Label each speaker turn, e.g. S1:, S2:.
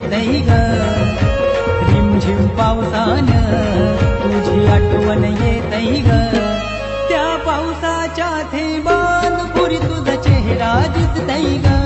S1: नाही रिमझिम पावसान तुझी आठवण येत ग। त्या पावसाच्या थेंबात पुरी तुझा चेहरा दिसतई ग।